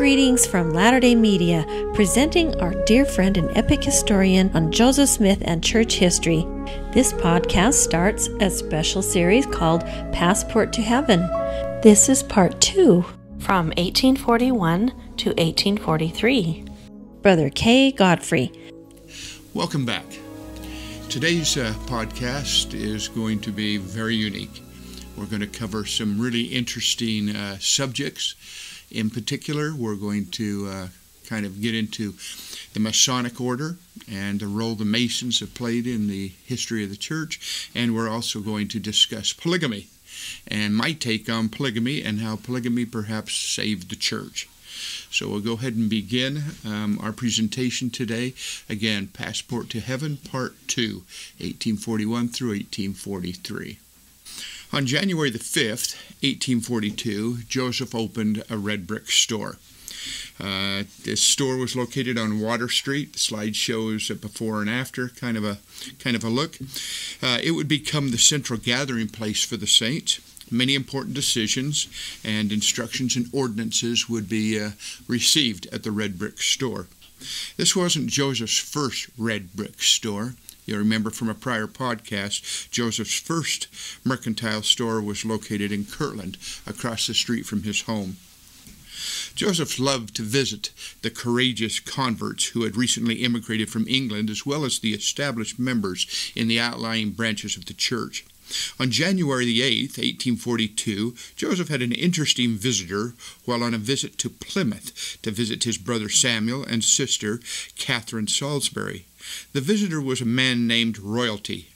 greetings from Latter day Media, presenting our dear friend and epic historian on Joseph Smith and church history. This podcast starts a special series called Passport to Heaven. This is part two from 1841 to 1843. Brother Kay Godfrey. Welcome back. Today's uh, podcast is going to be very unique. We're going to cover some really interesting uh, subjects. In particular, we're going to uh, kind of get into the Masonic order and the role the Masons have played in the history of the church, and we're also going to discuss polygamy and my take on polygamy and how polygamy perhaps saved the church. So we'll go ahead and begin um, our presentation today. Again, Passport to Heaven, Part 2, 1841 through 1843. On January the 5th, 1842, Joseph opened a red brick store. Uh, this store was located on Water Street. The slide shows a before and after, kind of a kind of a look. Uh, it would become the central gathering place for the saints. Many important decisions and instructions and ordinances would be uh, received at the red brick store. This wasn't Joseph's first red brick store. You'll remember from a prior podcast, Joseph's first mercantile store was located in Kirtland, across the street from his home. Joseph loved to visit the courageous converts who had recently immigrated from England, as well as the established members in the outlying branches of the church. On January the 8th, 1842, Joseph had an interesting visitor while on a visit to Plymouth to visit his brother Samuel and sister Catherine Salisbury. The visitor was a man named Royalty.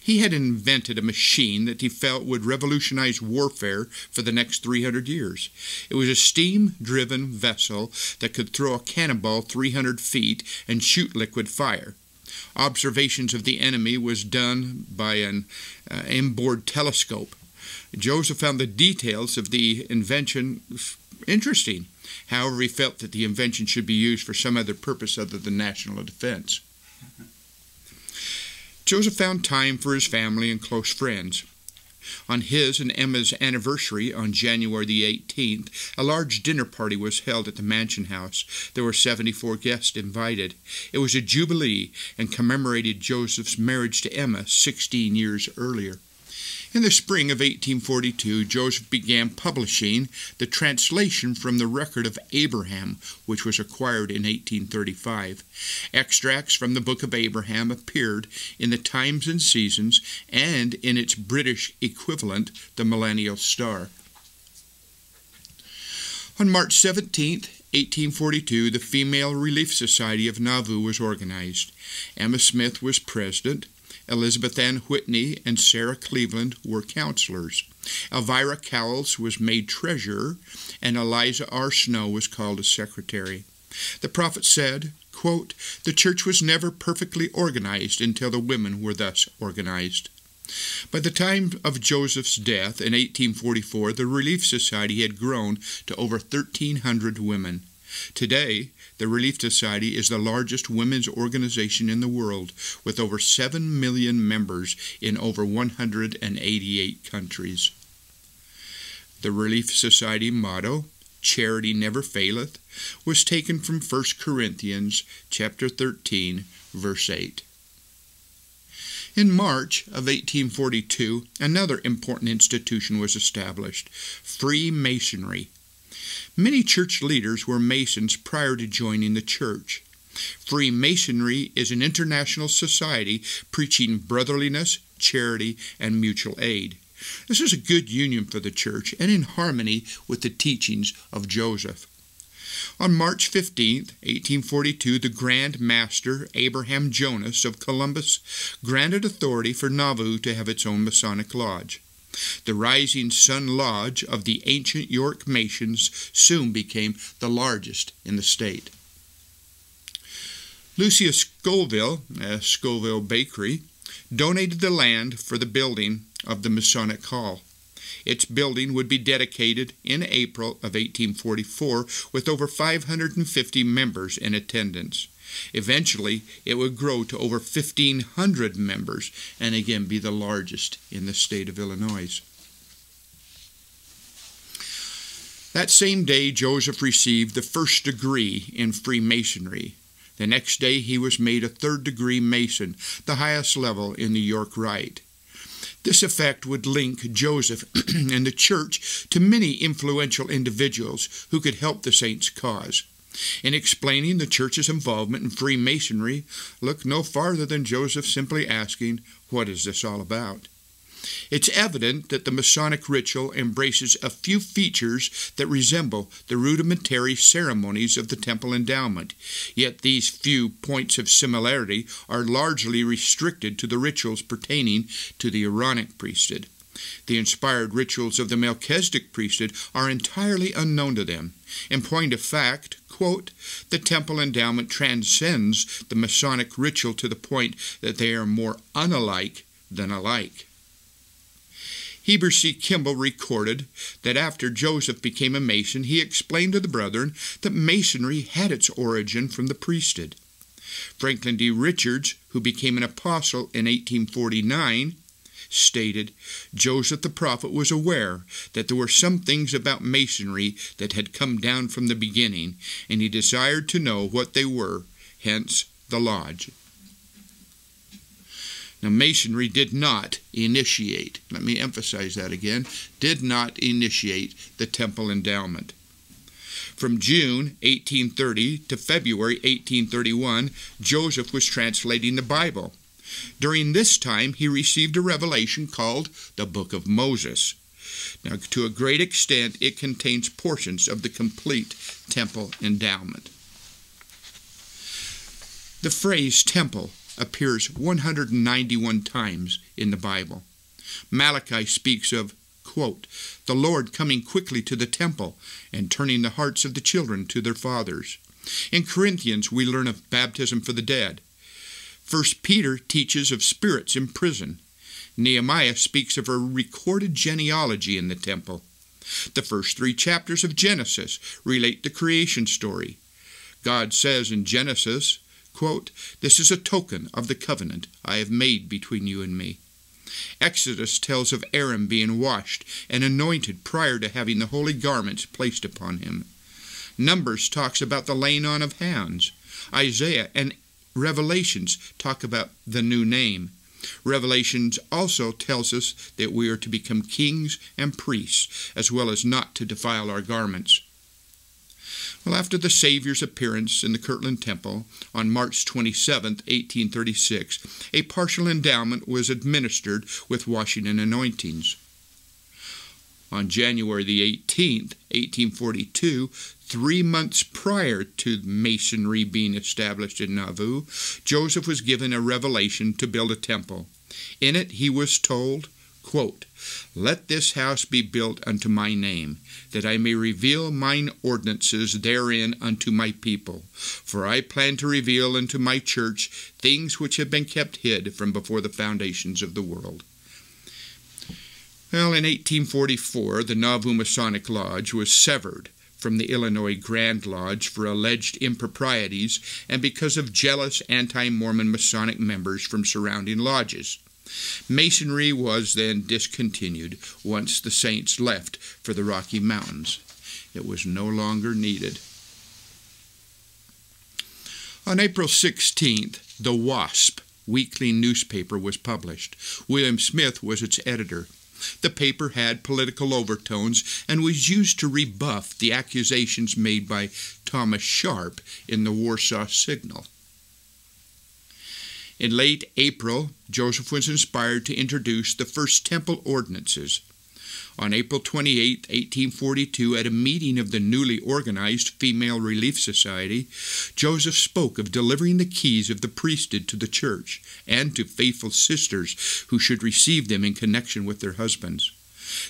He had invented a machine that he felt would revolutionize warfare for the next 300 years. It was a steam driven vessel that could throw a cannonball 300 feet and shoot liquid fire. Observations of the enemy was done by an uh, inboard telescope. Joseph found the details of the invention interesting. However, he felt that the invention should be used for some other purpose other than national defense. Joseph found time for his family and close friends. On his and Emma's anniversary on January the 18th, a large dinner party was held at the mansion house. There were 74 guests invited. It was a jubilee and commemorated Joseph's marriage to Emma 16 years earlier. In the spring of 1842, Joseph began publishing the translation from the record of Abraham, which was acquired in 1835. Extracts from the book of Abraham appeared in the Times and Seasons and in its British equivalent, the Millennial Star. On March 17, 1842, the Female Relief Society of Nauvoo was organized. Emma Smith was president. Elizabeth Ann Whitney and Sarah Cleveland were counselors. Elvira Cowles was made treasurer, and Eliza R. Snow was called as secretary. The prophet said, quote, The church was never perfectly organized until the women were thus organized. By the time of Joseph's death in 1844, the Relief Society had grown to over 1,300 women. Today, the Relief Society is the largest women's organization in the world, with over 7 million members in over 188 countries. The Relief Society motto, Charity Never Faileth, was taken from 1 Corinthians chapter 13, verse 8. In March of 1842, another important institution was established, Freemasonry, Many church leaders were Masons prior to joining the church. Freemasonry is an international society preaching brotherliness, charity, and mutual aid. This is a good union for the church and in harmony with the teachings of Joseph. On March 15, 1842, the Grand Master Abraham Jonas of Columbus granted authority for Nauvoo to have its own Masonic lodge. The Rising Sun Lodge of the ancient York Masons soon became the largest in the state. Lucius Scovil, uh, Scovil Bakery, donated the land for the building of the Masonic Hall. Its building would be dedicated in April of 1844 with over 550 members in attendance. Eventually, it would grow to over 1,500 members and again be the largest in the state of Illinois. That same day, Joseph received the first degree in Freemasonry. The next day, he was made a third degree Mason, the highest level in the York Rite. This effect would link Joseph and the church to many influential individuals who could help the saints' cause. In explaining the church's involvement in Freemasonry, look no farther than Joseph simply asking, What is this all about? It's evident that the Masonic ritual embraces a few features that resemble the rudimentary ceremonies of the temple endowment, yet these few points of similarity are largely restricted to the rituals pertaining to the Aaronic priesthood. The inspired rituals of the Melchizedek priesthood are entirely unknown to them. In point of fact, quote, the temple endowment transcends the Masonic ritual to the point that they are more unalike than alike. Heber C. Kimball recorded that after Joseph became a Mason, he explained to the brethren that Masonry had its origin from the priesthood. Franklin D. Richards, who became an apostle in 1849, stated Joseph the prophet was aware that there were some things about Masonry that had come down from the beginning, and he desired to know what they were, hence the lodge. Now, Masonry did not initiate, let me emphasize that again, did not initiate the temple endowment. From June 1830 to February 1831, Joseph was translating the Bible. During this time, he received a revelation called the Book of Moses. Now, to a great extent, it contains portions of the complete temple endowment. The phrase temple appears 191 times in the Bible. Malachi speaks of, quote, the Lord coming quickly to the temple and turning the hearts of the children to their fathers. In Corinthians, we learn of baptism for the dead. First Peter teaches of spirits in prison. Nehemiah speaks of a recorded genealogy in the temple. The first three chapters of Genesis relate the creation story. God says in Genesis, quote, This is a token of the covenant I have made between you and me. Exodus tells of Aaron being washed and anointed prior to having the holy garments placed upon him. Numbers talks about the laying on of hands. Isaiah and Revelations talk about the new name. Revelations also tells us that we are to become kings and priests, as well as not to defile our garments. Well, after the Savior's appearance in the Kirtland Temple on March 27, 1836, a partial endowment was administered with washing and anointings. On January the 18th, 1842, three months prior to Masonry being established in Nauvoo, Joseph was given a revelation to build a temple. In it, he was told, quote, Let this house be built unto my name, that I may reveal mine ordinances therein unto my people. For I plan to reveal unto my church things which have been kept hid from before the foundations of the world. Well, in 1844, the Nauvoo Masonic Lodge was severed from the Illinois Grand Lodge for alleged improprieties and because of jealous anti Mormon Masonic members from surrounding lodges. Masonry was then discontinued once the saints left for the Rocky Mountains. It was no longer needed. On April 16th, the WASP weekly newspaper was published. William Smith was its editor. The paper had political overtones and was used to rebuff the accusations made by Thomas Sharp in the Warsaw Signal. In late April, Joseph was inspired to introduce the first temple ordinances. On April 28, 1842, at a meeting of the newly organized Female Relief Society, Joseph spoke of delivering the keys of the priesthood to the church and to faithful sisters who should receive them in connection with their husbands.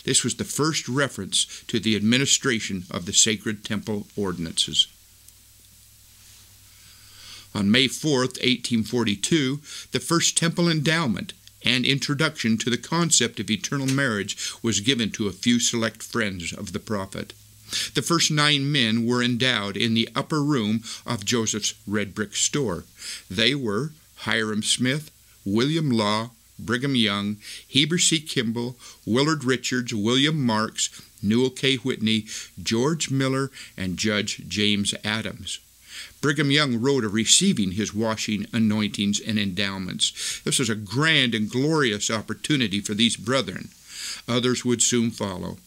This was the first reference to the administration of the sacred temple ordinances. On May 4, 1842, the first temple endowment and introduction to the concept of eternal marriage was given to a few select friends of the prophet. The first nine men were endowed in the upper room of Joseph's red brick store. They were Hyrum Smith, William Law, Brigham Young, Heber C. Kimball, Willard Richards, William Marks, Newell K. Whitney, George Miller, and Judge James Adams. Brigham Young wrote of receiving his washing, anointings, and endowments. This was a grand and glorious opportunity for these brethren. Others would soon follow.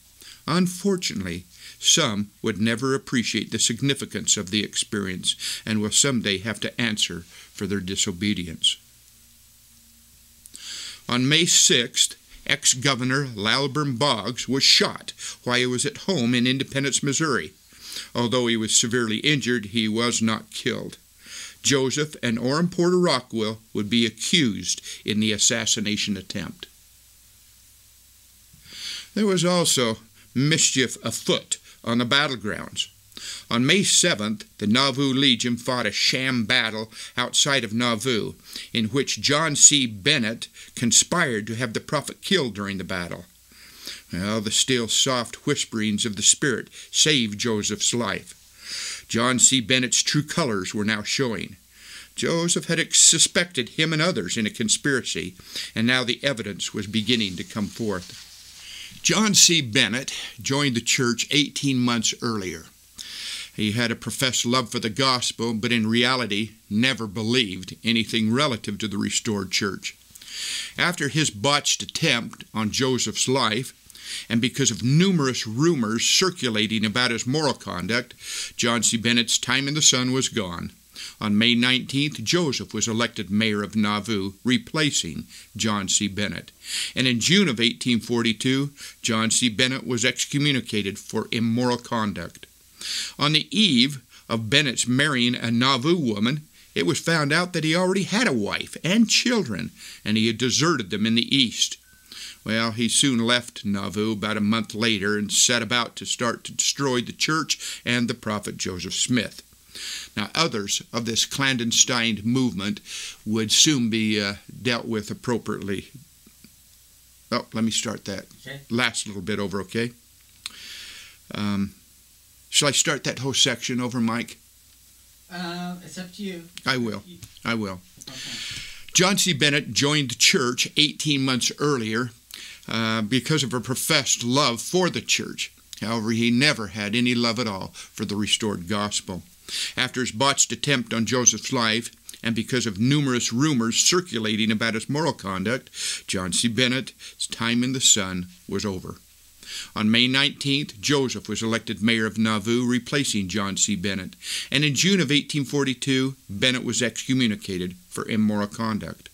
Unfortunately, some would never appreciate the significance of the experience and will someday have to answer for their disobedience. On May 6th, ex Governor Lilburn Boggs was shot while he was at home in Independence, Missouri. Although he was severely injured, he was not killed. Joseph and Orrin Porter Rockwell would be accused in the assassination attempt. There was also mischief afoot on the battlegrounds. On May 7th, the Nauvoo Legion fought a sham battle outside of Nauvoo, in which John C. Bennett conspired to have the prophet killed during the battle. Well, the still soft whisperings of the Spirit saved Joseph's life. John C. Bennett's true colors were now showing. Joseph had suspected him and others in a conspiracy, and now the evidence was beginning to come forth. John C. Bennett joined the church 18 months earlier. He had a professed love for the gospel, but in reality never believed anything relative to the restored church. After his botched attempt on Joseph's life, and because of numerous rumors circulating about his moral conduct, John C. Bennett's time in the sun was gone. On May 19th, Joseph was elected mayor of Nauvoo, replacing John C. Bennett. And in June of 1842, John C. Bennett was excommunicated for immoral conduct. On the eve of Bennett's marrying a Nauvoo woman, it was found out that he already had a wife and children, and he had deserted them in the East. Well, he soon left Nauvoo about a month later and set about to start to destroy the church and the prophet Joseph Smith. Now, others of this clandestine movement would soon be uh, dealt with appropriately. Oh, let me start that okay. last little bit over, okay? Um, Shall I start that whole section over, Mike? Uh, it's up to you. I will. I will. Okay. John C. Bennett joined the church 18 months earlier uh, because of a professed love for the church. However, he never had any love at all for the restored gospel. After his botched attempt on Joseph's life, and because of numerous rumors circulating about his moral conduct, John C. Bennett's time in the sun was over. On May 19th, Joseph was elected mayor of Nauvoo, replacing John C. Bennett, and in June of 1842, Bennett was excommunicated for immoral conduct.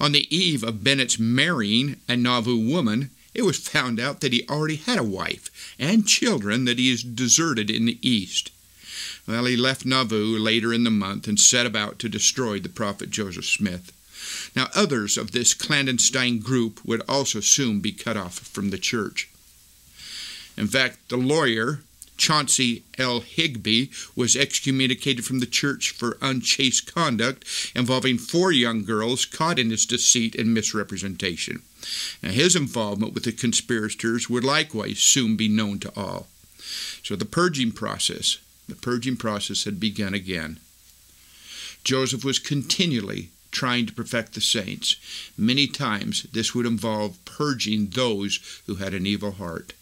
On the eve of Bennett's marrying a Nauvoo woman, it was found out that he already had a wife and children that he had deserted in the East. Well, he left Nauvoo later in the month and set about to destroy the prophet Joseph Smith. Now, others of this clandestine group would also soon be cut off from the church. In fact, the lawyer, Chauncey L. Higbee, was excommunicated from the church for unchaste conduct involving four young girls caught in his deceit and misrepresentation. Now, his involvement with the conspirators would likewise soon be known to all. So the purging process, the purging process had begun again. Joseph was continually trying to perfect the saints. Many times this would involve purging those who had an evil heart.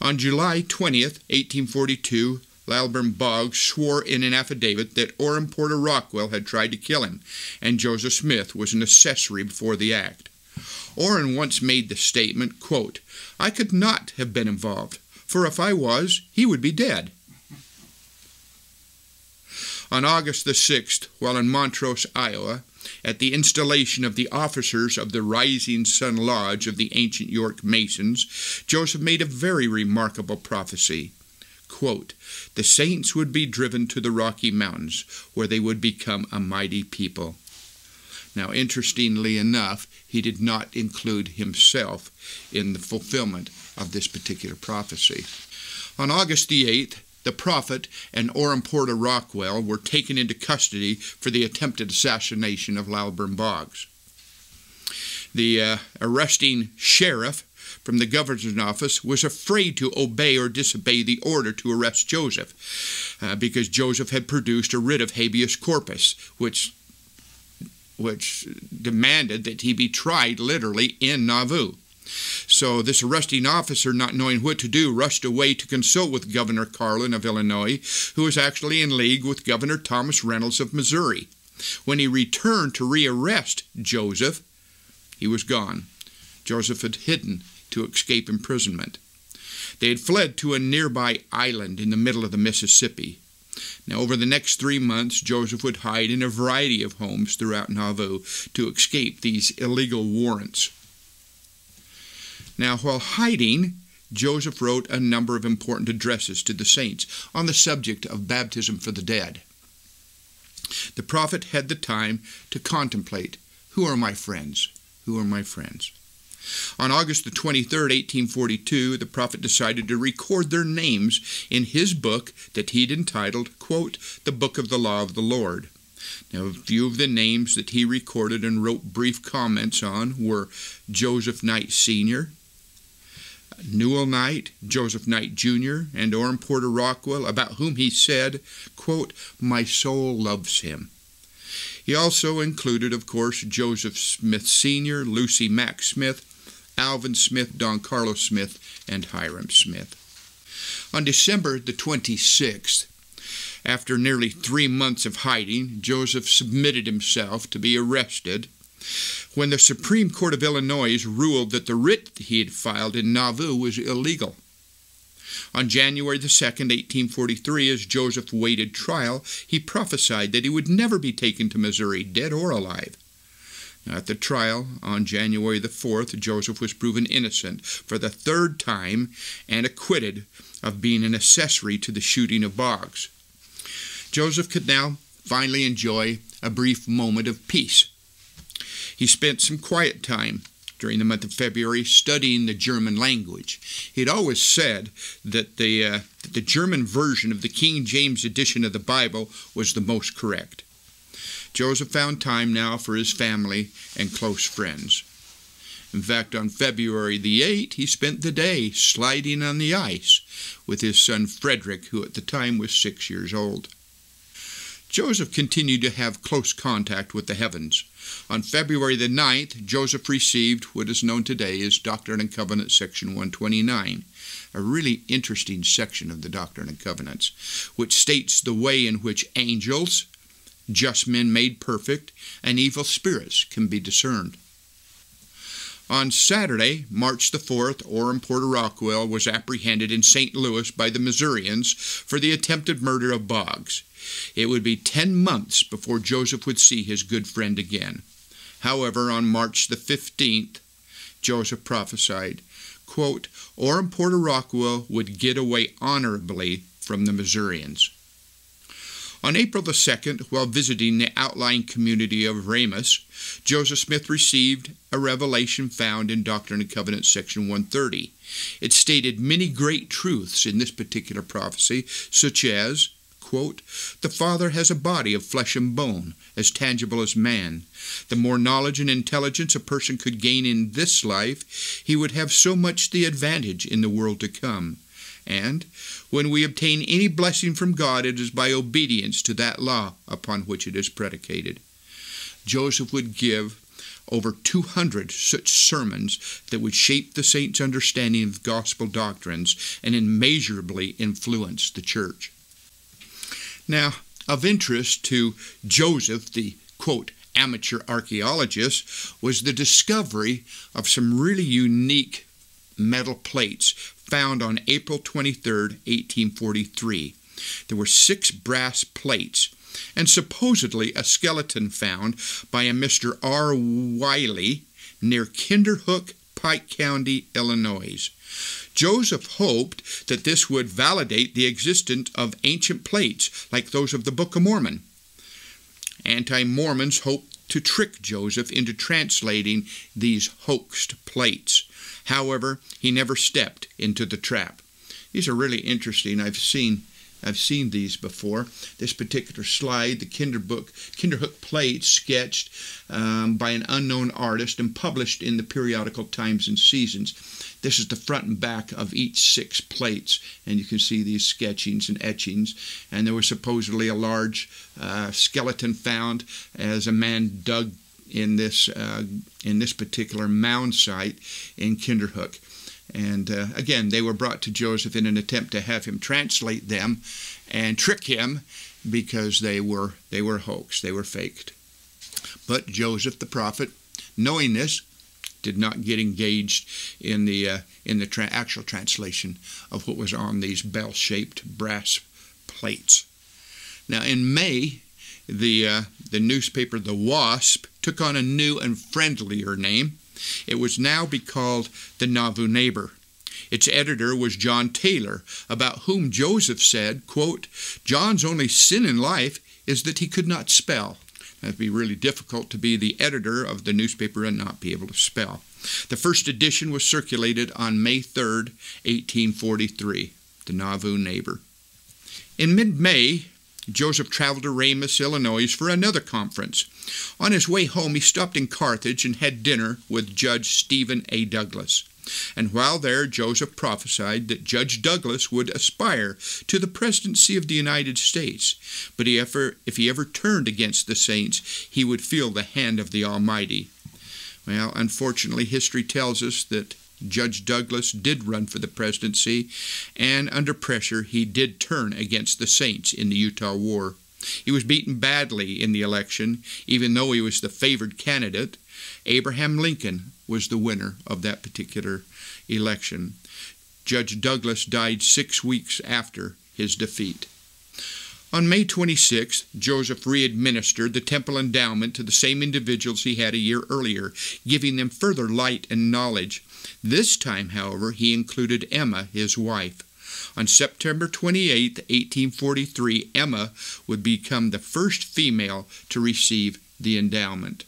On July 20th, 1842, Lilburn Boggs swore in an affidavit that Orrin Porter Rockwell had tried to kill him, and Joseph Smith was an accessory before the act. Orrin once made the statement, quote, I could not have been involved, for if I was, he would be dead. On August the 6th, while in Montrose, Iowa, at the installation of the officers of the Rising Sun Lodge of the ancient York Masons, Joseph made a very remarkable prophecy. Quote, the saints would be driven to the Rocky Mountains, where they would become a mighty people. Now, interestingly enough, he did not include himself in the fulfillment of this particular prophecy. On August the 8th, the prophet and Orrin Porter Rockwell were taken into custody for the attempted assassination of Lilburn Boggs. The uh, arresting sheriff from the governor's office was afraid to obey or disobey the order to arrest Joseph uh, because Joseph had produced a writ of habeas corpus, which which demanded that he be tried literally in Nauvoo. So this arresting officer, not knowing what to do, rushed away to consult with Governor Carlin of Illinois, who was actually in league with Governor Thomas Reynolds of Missouri. When he returned to rearrest Joseph, he was gone. Joseph had hidden to escape imprisonment. They had fled to a nearby island in the middle of the Mississippi. Now, over the next three months, Joseph would hide in a variety of homes throughout Nauvoo to escape these illegal warrants. Now, while hiding, Joseph wrote a number of important addresses to the saints on the subject of baptism for the dead. The prophet had the time to contemplate who are my friends? Who are my friends? On August the 23rd, 1842, the prophet decided to record their names in his book that he'd entitled, quote, The Book of the Law of the Lord. Now, a few of the names that he recorded and wrote brief comments on were Joseph Knight Sr., Newell Knight, Joseph Knight Jr., and Orrin Porter Rockwell, about whom he said, quote, My soul loves him. He also included, of course, Joseph Smith Sr., Lucy Mack Smith, Alvin Smith, Don Carlos Smith, and Hyrum Smith. On December the 26th, after nearly three months of hiding, Joseph submitted himself to be arrested when the Supreme Court of Illinois ruled that the writ he had filed in Nauvoo was illegal. On January the 2nd, 1843, as Joseph waited trial, he prophesied that he would never be taken to Missouri, dead or alive. At the trial on January the 4th, Joseph was proven innocent for the third time and acquitted of being an accessory to the shooting of Boggs. Joseph could now finally enjoy a brief moment of peace. He spent some quiet time during the month of February studying the German language. He had always said that the, uh, the German version of the King James edition of the Bible was the most correct. Joseph found time now for his family and close friends. In fact, on February the 8th, he spent the day sliding on the ice with his son Frederick, who at the time was six years old. Joseph continued to have close contact with the heavens. On February the 9th, Joseph received what is known today as Doctrine and Covenants, section 129, a really interesting section of the Doctrine and Covenants, which states the way in which angels, just men made perfect, and evil spirits can be discerned. On Saturday, March the 4th, Orrin Porter Rockwell was apprehended in St. Louis by the Missourians for the attempted murder of Boggs. It would be ten months before Joseph would see his good friend again. However, on March the 15th, Joseph prophesied, quote, Orrin Porter would get away honorably from the Missourians. On April the 2nd, while visiting the outlying community of Ramus, Joseph Smith received a revelation found in Doctrine and Covenants, section 130. It stated many great truths in this particular prophecy, such as, quote, The Father has a body of flesh and bone, as tangible as man. The more knowledge and intelligence a person could gain in this life, he would have so much the advantage in the world to come. And when we obtain any blessing from God, it is by obedience to that law upon which it is predicated. Joseph would give over 200 such sermons that would shape the saints' understanding of gospel doctrines and immeasurably influence the church. Now, of interest to Joseph, the quote, amateur archaeologist, was the discovery of some really unique metal plates found on April 23, 1843. There were six brass plates and supposedly a skeleton found by a Mr. R. Wiley near Kinderhook, Pike County, Illinois. Joseph hoped that this would validate the existence of ancient plates like those of the Book of Mormon. Anti Mormons hoped to trick Joseph into translating these hoaxed plates. However, he never stepped into the trap. These are really interesting. I've seen I've seen these before. This particular slide, the Kinderhook plate sketched um, by an unknown artist and published in the periodical Times and Seasons. This is the front and back of each six plates, and you can see these sketchings and etchings. And there was supposedly a large uh, skeleton found as a man dug in this uh, in this particular mound site in Kinderhook. And uh, again, they were brought to Joseph in an attempt to have him translate them and trick him because they were they were hoax, they were faked. But Joseph the prophet, knowing this, did not get engaged in the uh, in the tra- actual translation of what was on these bell-shaped brass plates. Now, in May, the uh, the newspaper The Wasp took on a new and friendlier name. It was now be called the Nauvoo Neighbor. Its editor was John Taylor, about whom Joseph said, quote, John's only sin in life is that he could not spell. It'd be really difficult to be the editor of the newspaper and not be able to spell. The first edition was circulated on May 3, 1843, the Nauvoo Neighbor. In mid May, Joseph traveled to Ramus, Illinois for another conference. On his way home, he stopped in Carthage and had dinner with Judge Stephen A. Douglas. And while there, Joseph prophesied that Judge Douglas would aspire to the presidency of the United States, but if he ever turned against the saints, he would feel the hand of the Almighty. Well, unfortunately, history tells us that Judge Douglas did run for the presidency, and under pressure, he did turn against the saints in the Utah War. He was beaten badly in the election, even though he was the favored candidate. Abraham Lincoln was the winner of that particular election. Judge Douglas died six weeks after his defeat. On May 26, Joseph re-administered the temple endowment to the same individuals he had a year earlier, giving them further light and knowledge. This time, however, he included Emma, his wife. On September 28, 1843, Emma would become the first female to receive the endowment.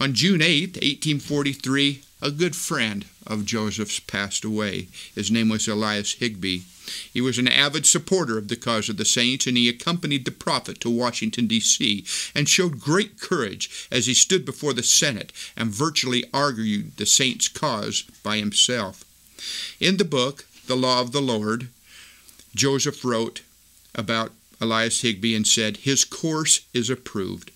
On June 8, 1843, a good friend of Joseph's passed away. His name was Elias Higbee. He was an avid supporter of the cause of the saints, and he accompanied the prophet to Washington, D.C., and showed great courage as he stood before the Senate and virtually argued the saints' cause by himself. In the book, The Law of the Lord, Joseph wrote about Elias Higbee and said, His course is approved.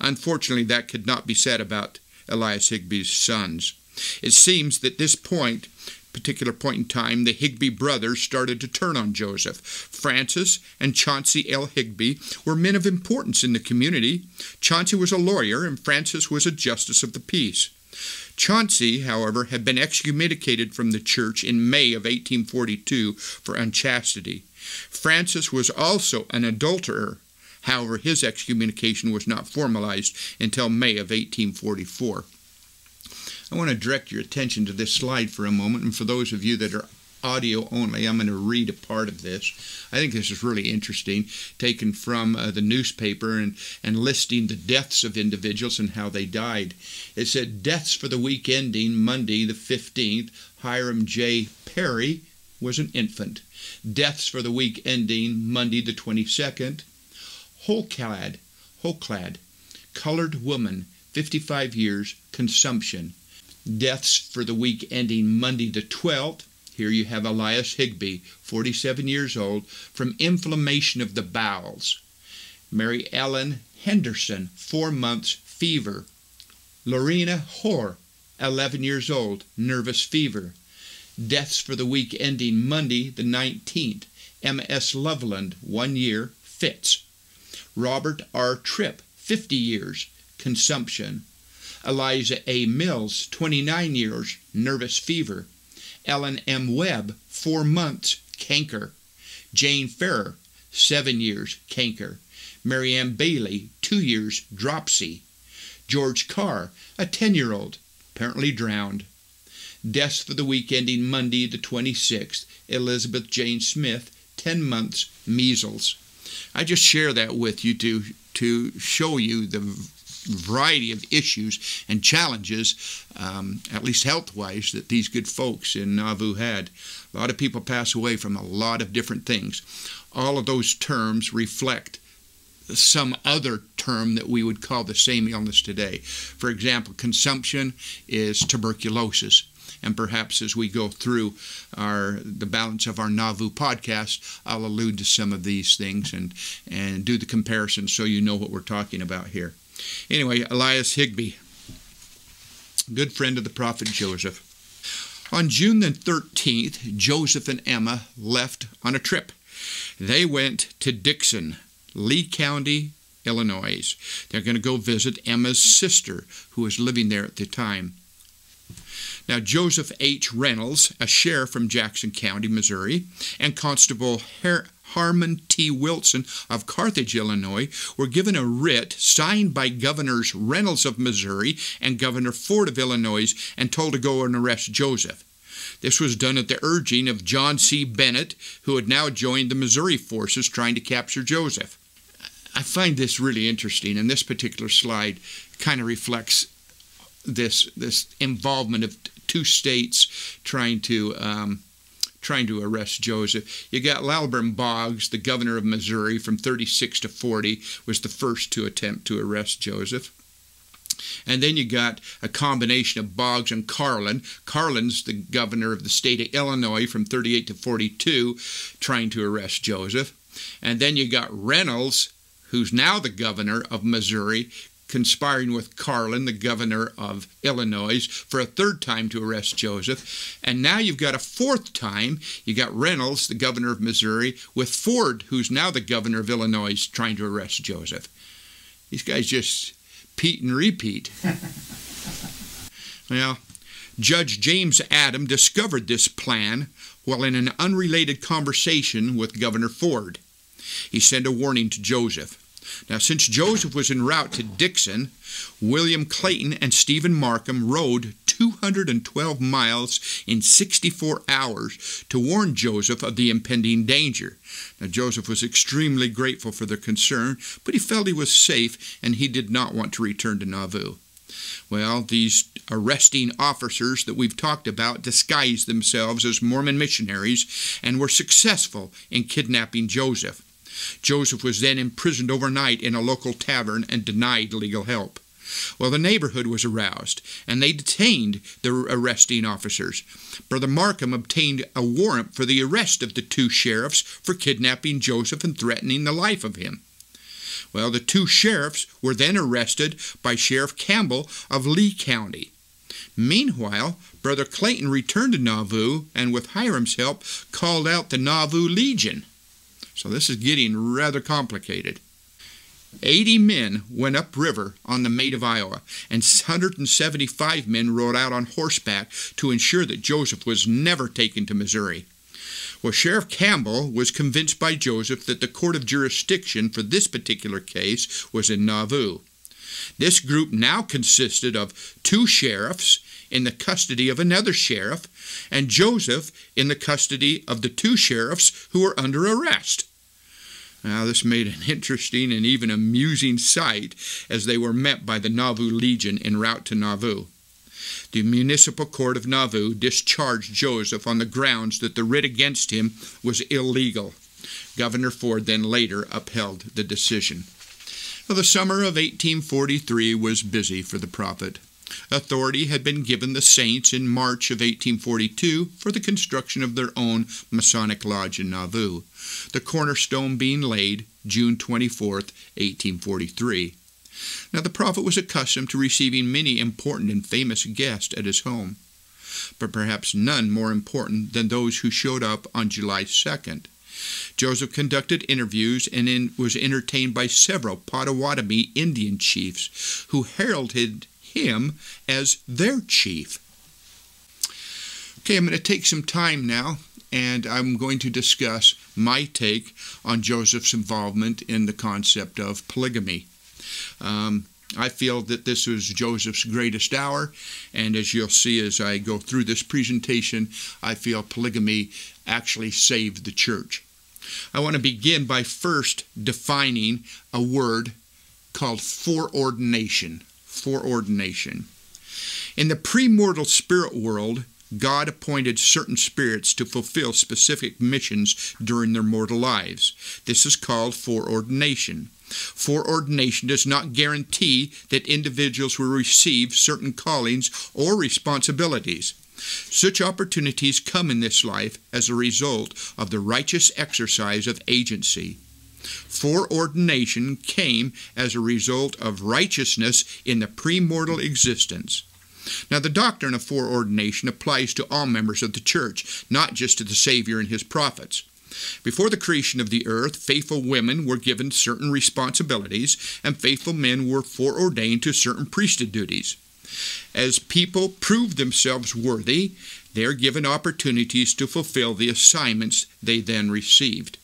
Unfortunately, that could not be said about Elias Higbee's sons. It seems that this point, particular point in time, the Higbee brothers started to turn on Joseph. Francis and Chauncey L. Higbee were men of importance in the community. Chauncey was a lawyer, and Francis was a justice of the peace. Chauncey, however, had been excommunicated from the church in May of 1842 for unchastity. Francis was also an adulterer However, his excommunication was not formalized until May of 1844. I want to direct your attention to this slide for a moment, and for those of you that are audio only, I'm going to read a part of this. I think this is really interesting, taken from uh, the newspaper and, and listing the deaths of individuals and how they died. It said, Deaths for the week ending Monday the 15th, Hiram J. Perry was an infant. Deaths for the week ending Monday the 22nd, whole clad, whole clad, colored woman, 55 years, consumption. Deaths for the week ending Monday the 12th. Here you have Elias Higbee, 47 years old, from inflammation of the bowels. Mary Ellen Henderson, four months, fever. Lorena Hoare, 11 years old, nervous fever. Deaths for the week ending Monday the 19th. M.S. Loveland, one year, fits. Robert R. Tripp, 50 years, consumption. Eliza A. Mills, 29 years, nervous fever. Ellen M. Webb, 4 months, canker. Jane Farrer, 7 years, canker. Marianne Bailey, 2 years, dropsy. George Carr, a 10 year old, apparently drowned. Deaths for the week ending Monday, the 26th. Elizabeth Jane Smith, 10 months, measles. I just share that with you to to show you the variety of issues and challenges, um, at least health wise, that these good folks in Nauvoo had. A lot of people pass away from a lot of different things. All of those terms reflect some other term that we would call the same illness today. For example, consumption is tuberculosis and perhaps as we go through our the balance of our Nauvoo podcast, I'll allude to some of these things and and do the comparison so you know what we're talking about here. Anyway, Elias Higbee, good friend of the prophet Joseph. On June the 13th, Joseph and Emma left on a trip. They went to Dixon, Lee County, Illinois. They're going to go visit Emma's sister, who was living there at the time. Now, Joseph H. Reynolds, a sheriff from Jackson County, Missouri, and Constable Her- Harmon T. Wilson of Carthage, Illinois, were given a writ signed by Governors Reynolds of Missouri and Governor Ford of Illinois and told to go and arrest Joseph. This was done at the urging of John C. Bennett, who had now joined the Missouri forces trying to capture Joseph. I find this really interesting, and this particular slide kind of reflects this this involvement of two states trying to um, trying to arrest Joseph. You got Lilburn Boggs, the governor of Missouri, from 36 to 40, was the first to attempt to arrest Joseph. And then you got a combination of Boggs and Carlin. Carlin's the governor of the state of Illinois from 38 to 42, trying to arrest Joseph. And then you got Reynolds, who's now the governor of Missouri, conspiring with Carlin, the governor of Illinois, for a third time to arrest Joseph. And now you've got a fourth time. You got Reynolds, the governor of Missouri, with Ford, who's now the governor of Illinois, trying to arrest Joseph. These guys just Pete and repeat. well, Judge James Adam discovered this plan while in an unrelated conversation with Governor Ford. He sent a warning to Joseph. Now, since Joseph was en route to Dixon, William Clayton and Stephen Markham rode 212 miles in 64 hours to warn Joseph of the impending danger. Now, Joseph was extremely grateful for their concern, but he felt he was safe and he did not want to return to Nauvoo. Well, these arresting officers that we've talked about disguised themselves as Mormon missionaries and were successful in kidnapping Joseph. Joseph was then imprisoned overnight in a local tavern and denied legal help. Well, the neighborhood was aroused, and they detained the arresting officers. Brother Markham obtained a warrant for the arrest of the two sheriffs for kidnapping Joseph and threatening the life of him. Well, the two sheriffs were then arrested by Sheriff Campbell of Lee County. Meanwhile, Brother Clayton returned to Nauvoo and, with Hyrum's help, called out the Nauvoo Legion. So this is getting rather complicated. 80 men went upriver on the Maid of Iowa, and 175 men rode out on horseback to ensure that Joseph was never taken to Missouri. Well, Sheriff Campbell was convinced by Joseph that the court of jurisdiction for this particular case was in Nauvoo. This group now consisted of two sheriffs in the custody of another sheriff, and Joseph in the custody of the two sheriffs who were under arrest. Now, this made an interesting and even amusing sight as they were met by the Nauvoo Legion en route to Nauvoo. The municipal court of Nauvoo discharged Joseph on the grounds that the writ against him was illegal. Governor Ford then later upheld the decision. The summer of 1843 was busy for the prophet. Authority had been given the saints in March of 1842 for the construction of their own Masonic lodge in Nauvoo, the cornerstone being laid June 24, 1843. Now, the prophet was accustomed to receiving many important and famous guests at his home, but perhaps none more important than those who showed up on July 2nd. Joseph conducted interviews and in, was entertained by several Potawatomi Indian chiefs who heralded him as their chief. Okay, I'm going to take some time now and I'm going to discuss my take on Joseph's involvement in the concept of polygamy. Um, I feel that this was Joseph's greatest hour, and as you'll see as I go through this presentation, I feel polygamy actually saved the church. I want to begin by first defining a word called foreordination. Foreordination. In the premortal spirit world, God appointed certain spirits to fulfill specific missions during their mortal lives. This is called foreordination. Foreordination does not guarantee that individuals will receive certain callings or responsibilities. Such opportunities come in this life as a result of the righteous exercise of agency. Foreordination came as a result of righteousness in the premortal existence. Now, the doctrine of foreordination applies to all members of the church, not just to the Savior and his prophets. Before the creation of the earth, faithful women were given certain responsibilities, and faithful men were foreordained to certain priesthood duties. As people prove themselves worthy, they are given opportunities to fulfill the assignments they then received.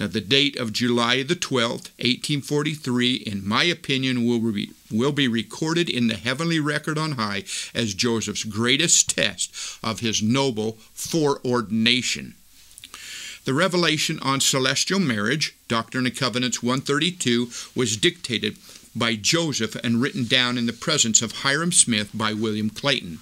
Now, the date of July the 12th, 1843, in my opinion, will be, will be recorded in the heavenly record on high as Joseph's greatest test of his noble foreordination. The revelation on celestial marriage, Doctrine and Covenants 132, was dictated by Joseph and written down in the presence of Hyrum Smith by William Clayton.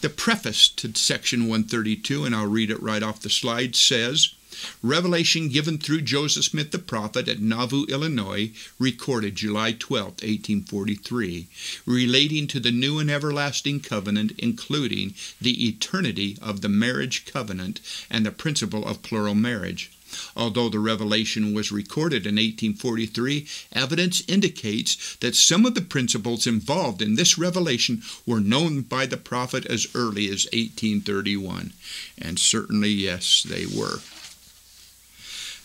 The preface to section 132, and I'll read it right off the slide, says Revelation given through Joseph Smith the prophet at Nauvoo, Illinois, recorded July 12, 1843, relating to the new and everlasting covenant, including the eternity of the marriage covenant and the principle of plural marriage. Although the revelation was recorded in 1843, evidence indicates that some of the principles involved in this revelation were known by the prophet as early as 1831. And certainly, yes, they were.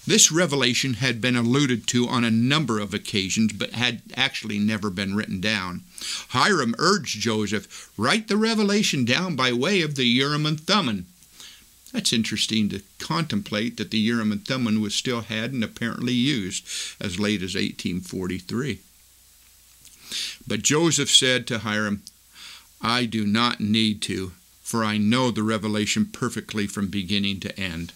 This revelation had been alluded to on a number of occasions, but had actually never been written down. Hyrum urged Joseph, write the revelation down by way of the Urim and Thummim. That's interesting to contemplate that the Urim and Thummim was still had and apparently used as late as 1843. But Joseph said to Hyrum, I do not need to, for I know the revelation perfectly from beginning to end.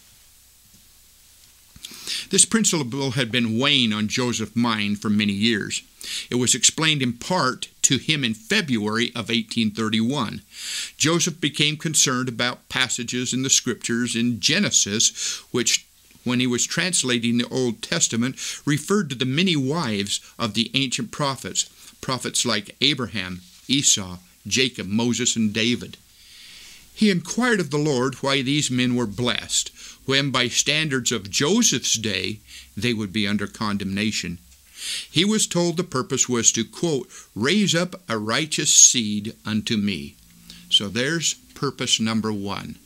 This principle had been weighing on Joseph's mind for many years. It was explained in part to him in February of 1831. Joseph became concerned about passages in the scriptures in Genesis, which, when he was translating the Old Testament, referred to the many wives of the ancient prophets, prophets like Abraham, Esau, Jacob, Moses, and David. He inquired of the Lord why these men were blessed, when by standards of Joseph's day they would be under condemnation. He was told the purpose was to, quote, raise up a righteous seed unto me. So there's purpose number one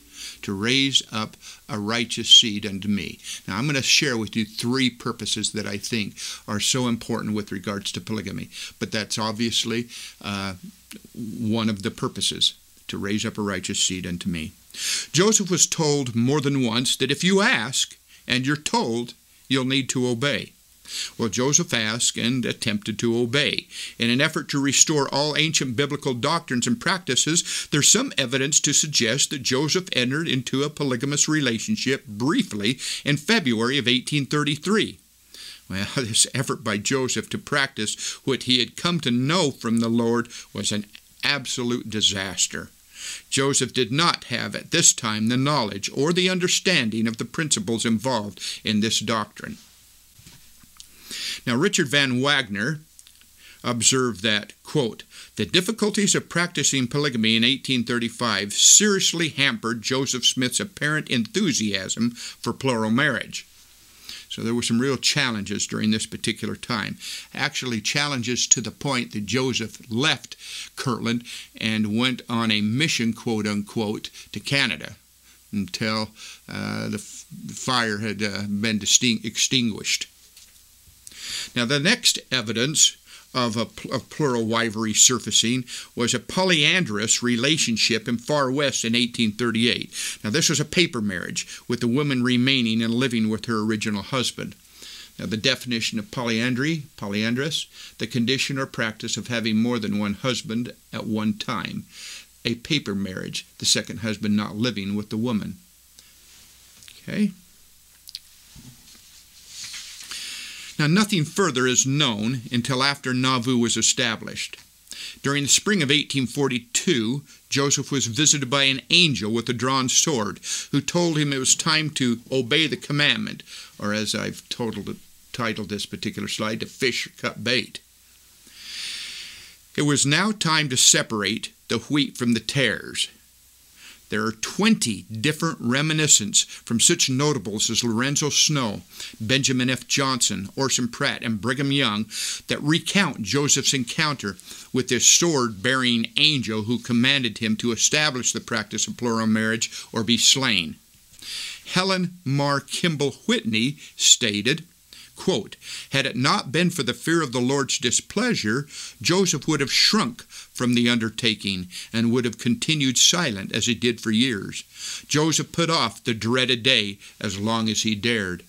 to raise up a righteous seed unto me. Now, I'm going to share with you three purposes that I think are so important with regards to polygamy, but that's obviously uh, one of the purposes to raise up a righteous seed unto me. Joseph was told more than once that if you ask and you're told, you'll need to obey. Well, Joseph asked and attempted to obey. In an effort to restore all ancient biblical doctrines and practices, there's some evidence to suggest that Joseph entered into a polygamous relationship briefly in February of 1833. Well, this effort by Joseph to practice what he had come to know from the Lord was an absolute disaster. Joseph did not have at this time the knowledge or the understanding of the principles involved in this doctrine. Now, Richard Van Wagoner observed that, quote, the difficulties of practicing polygamy in 1835 seriously hampered Joseph Smith's apparent enthusiasm for plural marriage. So there were some real challenges during this particular time. Actually, challenges to the point that Joseph left Kirtland and went on a mission, quote unquote, to Canada until uh, the, the, fire had uh, been extinguished. Now, the next evidence of, a, of plural wifery surfacing was a polyandrous relationship in Far West in 1838. Now, this was a paper marriage, with the woman remaining and living with her original husband. Now, the definition of polyandry, polyandrous, the condition or practice of having more than one husband at one time. A paper marriage, the second husband not living with the woman. Okay? Now, nothing further is known until after Nauvoo was established. During the spring of 1842, Joseph was visited by an angel with a drawn sword, who told him it was time to obey the commandment, or as I've titled, this particular slide, to fish or cut bait. It was now time to separate the wheat from the tares. There are 20 different reminiscences from such notables as Lorenzo Snow, Benjamin F. Johnson, Orson Pratt, and Brigham Young that recount Joseph's encounter with this sword bearing angel who commanded him to establish the practice of plural marriage or be slain. Helen Mar Kimball Whitney stated, quote, Had it not been for the fear of the Lord's displeasure, Joseph would have shrunk from the undertaking and would have continued silent as he did for years. Joseph put off the dreaded day as long as he dared.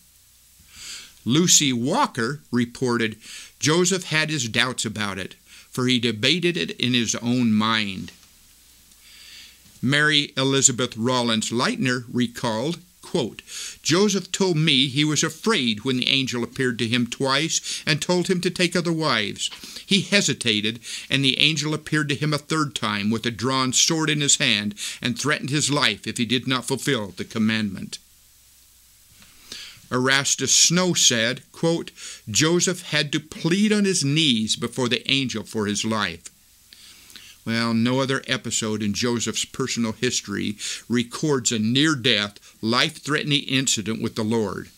Lucy Walker reported Joseph had his doubts about it, for he debated it in his own mind. Mary Elizabeth Rollins Lightner recalled Quote, Joseph told me he was afraid when the angel appeared to him twice and told him to take other wives. He hesitated, and the angel appeared to him a third time with a drawn sword in his hand and threatened his life if he did not fulfill the commandment. Erastus Snow said, quote, Joseph had to plead on his knees before the angel for his life. Well, no other episode in Joseph's personal history records a near death, life threatening incident with the Lord.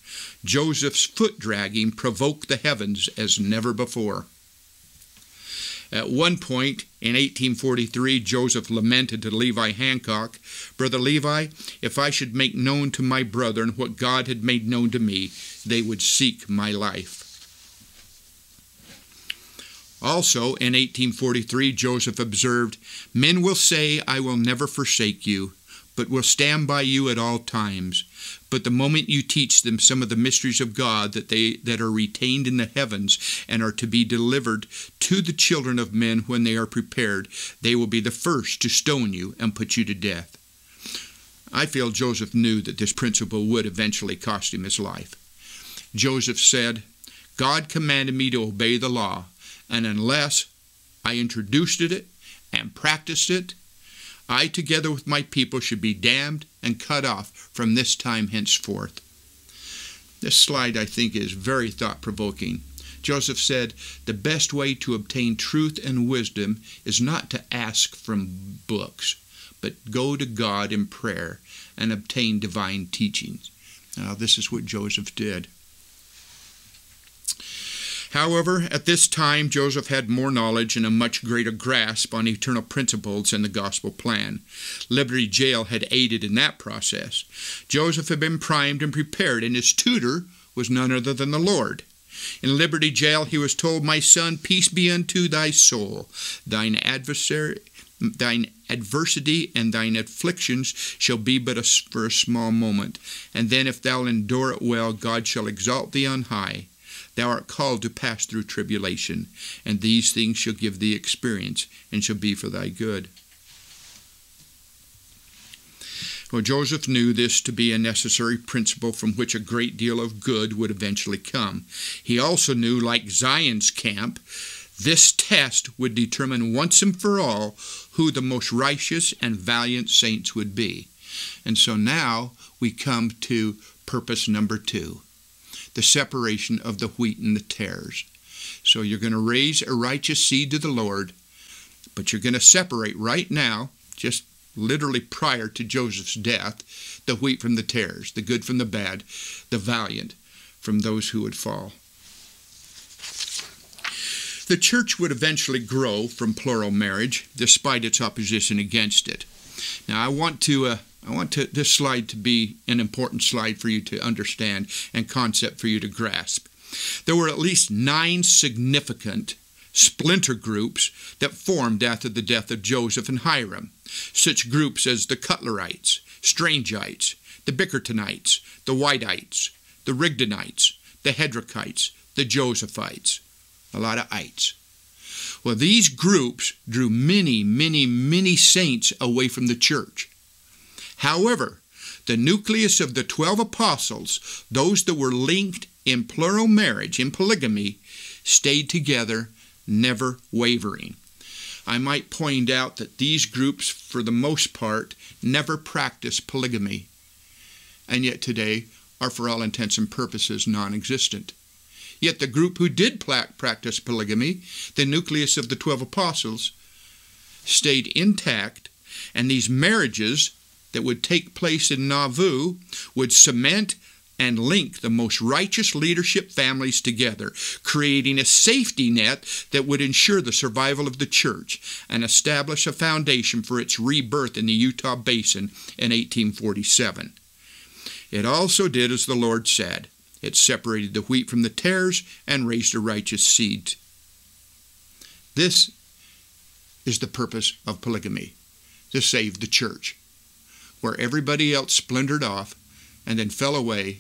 Joseph's foot dragging provoked the heavens as never before. At one point in 1843, Joseph lamented to Levi Hancock, Brother Levi, if I should make known to my brethren what God had made known to me, they would seek my life. Also, in 1843, Joseph observed, Men will say, I will never forsake you, but will stand by you at all times. But the moment you teach them some of the mysteries of God that they that are retained in the heavens and are to be delivered to the children of men when they are prepared, they will be the first to stone you and put you to death. I feel Joseph knew that this principle would eventually cost him his life. Joseph said, God commanded me to obey the law, and unless I introduced it and practiced it, I, together with my people, should be damned and cut off from this time henceforth. This slide, I think, is very thought provoking. Joseph said, The best way to obtain truth and wisdom is not to ask from books, but go to God in prayer and obtain divine teachings. Now, this is what Joseph did. However, at this time, Joseph had more knowledge and a much greater grasp on eternal principles and the gospel plan. Liberty Jail had aided in that process. Joseph had been primed and prepared, and his tutor was none other than the Lord. In Liberty Jail, he was told, My son, peace be unto thy soul. Thine adversary thine adversity and thine afflictions shall be but a, for a small moment. And then, if thou endure it well, God shall exalt thee on high. Thou art called to pass through tribulation, and these things shall give thee experience, and shall be for thy good. Well, Joseph knew this to be a necessary principle from which a great deal of good would eventually come. He also knew, like Zion's camp, this test would determine once and for all who the most righteous and valiant saints would be. And so now we come to purpose number two the separation of the wheat and the tares. So you're going to raise a righteous seed to the Lord, but you're going to separate right now, just literally prior to Joseph's death, the wheat from the tares, the good from the bad, the valiant from those who would fall. The church would eventually grow from plural marriage, despite its opposition against it. Now, I want to uh, I want to, this slide to be an important slide for you to understand and concept for you to grasp. There were at least nine significant splinter groups that formed after the death of Joseph and Hyrum, such groups as the Cutlerites, Strangites, the Bickertonites, the Wightites, the Rigdonites, the Hedrickites, the Josephites, a lot of ites. Well, these groups drew many, many, many saints away from the church. However, the nucleus of the 12 apostles, those that were linked in plural marriage, in polygamy, stayed together, never wavering. I might point out that these groups, for the most part, never practiced polygamy, and yet today are, for all intents and purposes, non existent. Yet the group who did practice polygamy, the nucleus of the 12 apostles, stayed intact, and these marriages that would take place in Nauvoo would cement and link the most righteous leadership families together, creating a safety net that would ensure the survival of the church and establish a foundation for its rebirth in the Utah Basin in 1847. It also did as the Lord said. It separated the wheat from the tares and raised a righteous seed. This is the purpose of polygamy to save the church, where everybody else splintered off and then fell away,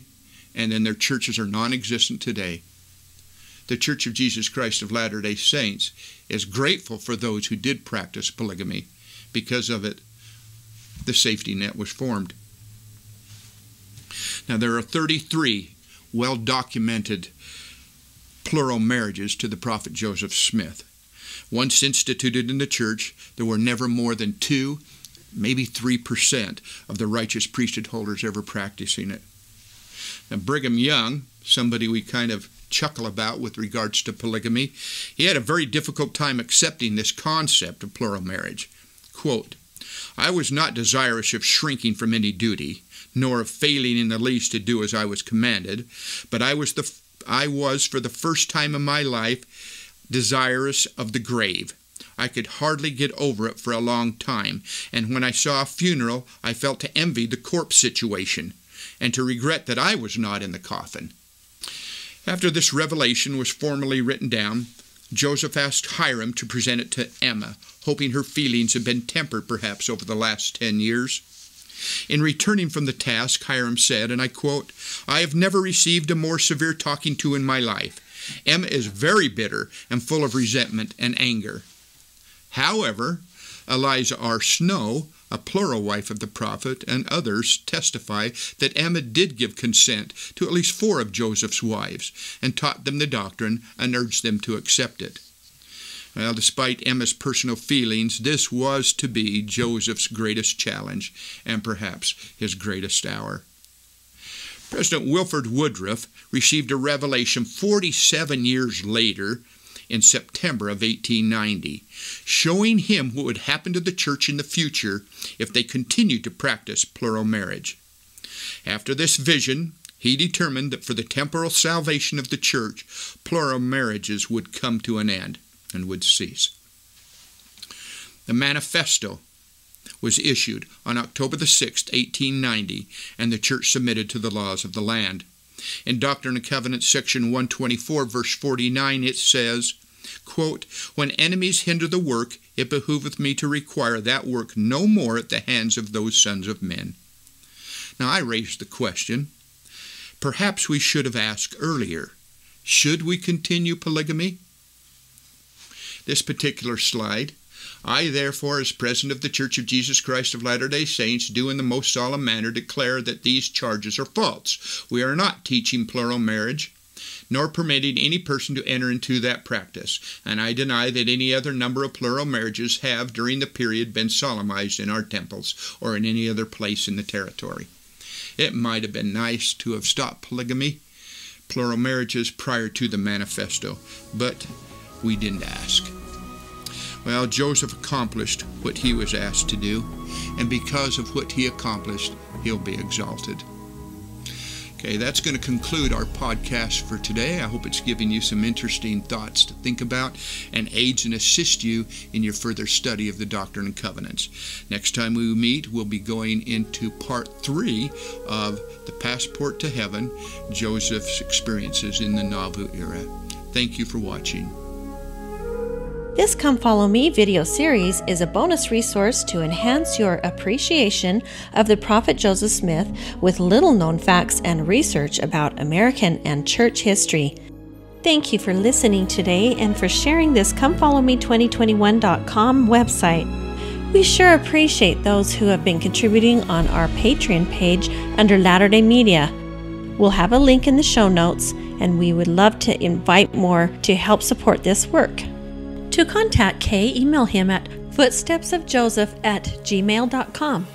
and then their churches are non existent today. The Church of Jesus Christ of Latter day Saints is grateful for those who did practice polygamy. Because of it, the safety net was formed. Now, there are 33 well documented plural marriages to the prophet Joseph Smith. Once instituted in the church, there were never more than two, maybe 3% of the righteous priesthood holders ever practicing it. Now, Brigham Young, somebody we kind of chuckle about with regards to polygamy, he had a very difficult time accepting this concept of plural marriage. Quote, I was not desirous of shrinking from any duty, nor of failing in the least to do as I was commanded, but I was the I was for the first time in my life desirous of the grave. I could hardly get over it for a long time, and when I saw a funeral, I felt to envy the corpse situation, and to regret that I was not in the coffin. After this revelation was formally written down, Joseph asked Hyrum to present it to Emma, hoping her feelings had been tempered perhaps over the last ten years. In returning from the task, Hyrum said, and I quote, I have never received a more severe talking to in my life. Emma is very bitter and full of resentment and anger. However, Eliza R. Snow, a plural wife of the prophet, and others testify that Emma did give consent to at least four of Joseph's wives and taught them the doctrine and urged them to accept it. Well, despite Emma's personal feelings, this was to be Joseph's greatest challenge and perhaps his greatest hour. President Wilford Woodruff received a revelation 47 years later in September of 1890, showing him what would happen to the church in the future if they continued to practice plural marriage. After this vision, he determined that for the temporal salvation of the church, plural marriages would come to an end and would cease. The manifesto was issued on October the 6th, 1890, and the church submitted to the laws of the land. In Doctrine and Covenants, section 124, verse 49, it says, quote, When enemies hinder the work, it behooveth me to require that work no more at the hands of those sons of men. Now I raised the question, perhaps we should have asked earlier, should we continue polygamy? This particular slide I, therefore, as President of the Church of Jesus Christ of Latter day Saints, do in the most solemn manner declare that these charges are false. We are not teaching plural marriage, nor permitting any person to enter into that practice, and I deny that any other number of plural marriages have, during the period, been solemnized in our temples or in any other place in the territory. It might have been nice to have stopped polygamy, plural marriages prior to the manifesto, but we didn't ask. Well, Joseph accomplished what he was asked to do, and because of what he accomplished, he'll be exalted. Okay, that's going to conclude our podcast for today. I hope it's given you some interesting thoughts to think about and aids and assist you in your further study of the Doctrine and Covenants. Next time we meet, we'll be going into part three of the Passport to Heaven Joseph's experiences in the Nauvoo era. Thank you for watching. This Come Follow Me video series is a bonus resource to enhance your appreciation of the Prophet Joseph Smith with little known facts and research about American and church history. Thank you for listening today and for sharing this ComeFollowMe2021.com website. We sure appreciate those who have been contributing on our Patreon page under Latter day Media. We'll have a link in the show notes, and we would love to invite more to help support this work. To contact Kay, email him at footstepsofjoseph at gmail.com.